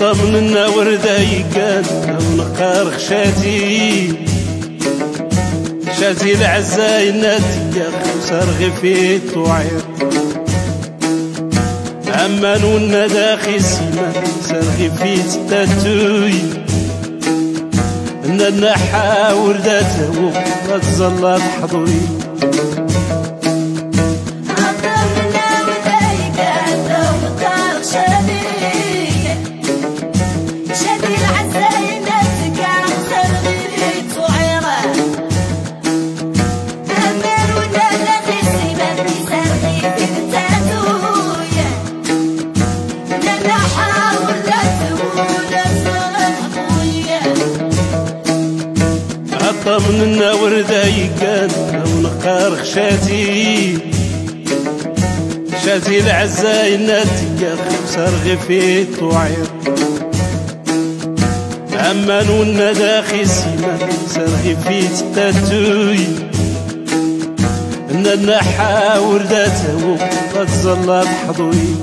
طمنا وردة يقاد ونقار خشاتي شاتي. العزاي ناتيا وسرغي في طوعير عمان داخي سيما سرغي في تتاتوي. ان النحا ورداته وتزلط حضوي طمننا وردة يقان ونقار خشاتي. شاتي العزاي ناتيا سرغي في طوعير عمان ونا داخي سيما سرغي في تتاتوي. إن النحا ورداته وتزلط حضوي.